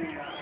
Yeah.